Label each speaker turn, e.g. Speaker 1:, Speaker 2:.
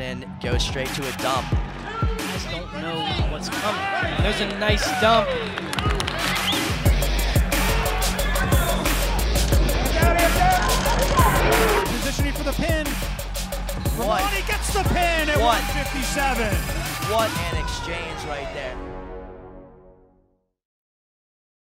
Speaker 1: and goes straight to a dump.
Speaker 2: Just don't know what's coming. There's a nice dump.
Speaker 3: Positioning for the pin.
Speaker 1: What?
Speaker 3: Rahmani gets the pin at
Speaker 1: What?
Speaker 3: 157.
Speaker 1: What an exchange right there.